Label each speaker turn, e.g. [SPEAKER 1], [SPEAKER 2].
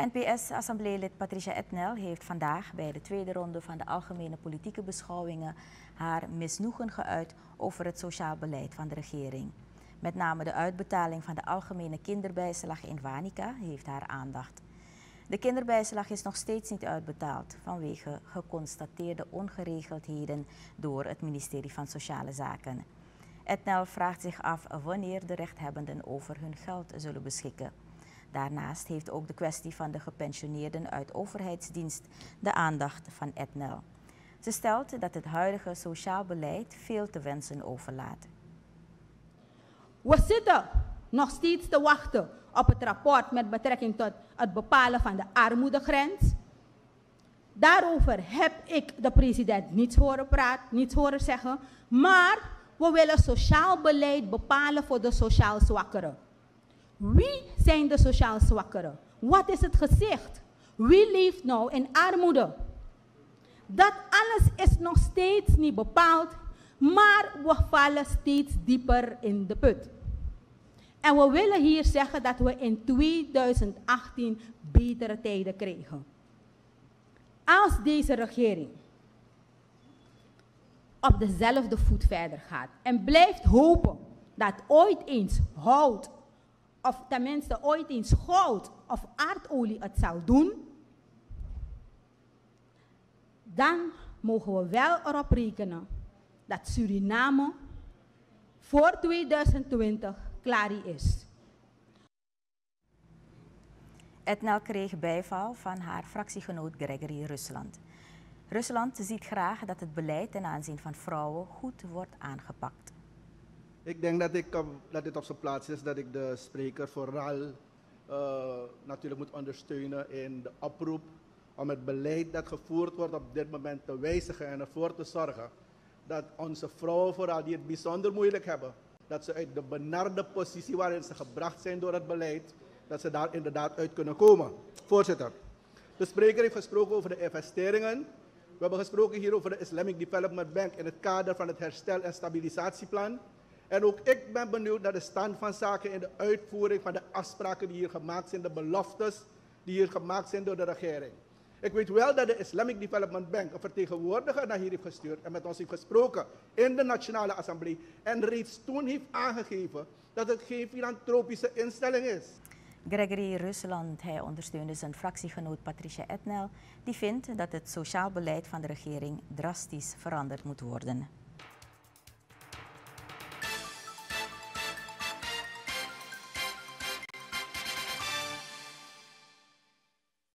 [SPEAKER 1] NPS-assembleelid Patricia Etnel heeft vandaag bij de tweede ronde van de algemene politieke beschouwingen haar misnoegen geuit over het sociaal beleid van de regering. Met name de uitbetaling van de algemene kinderbijslag in Wanica heeft haar aandacht. De kinderbijslag is nog steeds niet uitbetaald vanwege geconstateerde ongeregeldheden door het ministerie van Sociale Zaken. Etnel vraagt zich af wanneer de rechthebbenden over hun geld zullen beschikken. Daarnaast heeft ook de kwestie van de gepensioneerden uit overheidsdienst de aandacht van Etnel. Ze stelt dat het huidige sociaal beleid veel te wensen overlaat.
[SPEAKER 2] We zitten nog steeds te wachten op het rapport met betrekking tot het bepalen van de armoedegrens. Daarover heb ik de president niets horen praten, niets horen zeggen. Maar we willen sociaal beleid bepalen voor de sociaal zwakkeren. Wie zijn de sociaal zwakkeren? Wat is het gezicht? Wie leeft nou in armoede? Dat alles is nog steeds niet bepaald, maar we vallen steeds dieper in de put. En we willen hier zeggen dat we in 2018 betere tijden kregen. Als deze regering op dezelfde voet verder gaat en blijft hopen dat ooit eens hout of tenminste ooit eens goud of aardolie het zal doen, dan mogen we wel erop rekenen dat Suriname voor 2020 klaar is.
[SPEAKER 1] Etnel kreeg bijval van haar fractiegenoot Gregory Rusland. Rusland ziet graag dat het beleid ten aanzien van vrouwen goed wordt aangepakt.
[SPEAKER 3] Ik denk dat, ik, dat dit op zijn plaats is dat ik de spreker vooral uh, natuurlijk moet ondersteunen in de oproep om het beleid dat gevoerd wordt op dit moment te wijzigen en ervoor te zorgen dat onze vrouwen vooral die het bijzonder moeilijk hebben, dat ze uit de benarde positie waarin ze gebracht zijn door het beleid, dat ze daar inderdaad uit kunnen komen. Voorzitter, de spreker heeft gesproken over de investeringen. We hebben gesproken hier over de Islamic Development Bank in het kader van het herstel- en stabilisatieplan. En ook ik ben benieuwd naar de stand van zaken in de uitvoering van de afspraken die hier gemaakt zijn, de beloftes die hier gemaakt zijn door de regering. Ik weet wel dat de Islamic Development Bank een vertegenwoordiger naar hier heeft gestuurd en met ons heeft gesproken in de Nationale Assemblée. En reeds toen heeft aangegeven dat het geen filantropische instelling is.
[SPEAKER 1] Gregory Rusland, hij ondersteunde zijn fractiegenoot Patricia Etnel, die vindt dat het sociaal beleid van de regering drastisch veranderd moet worden.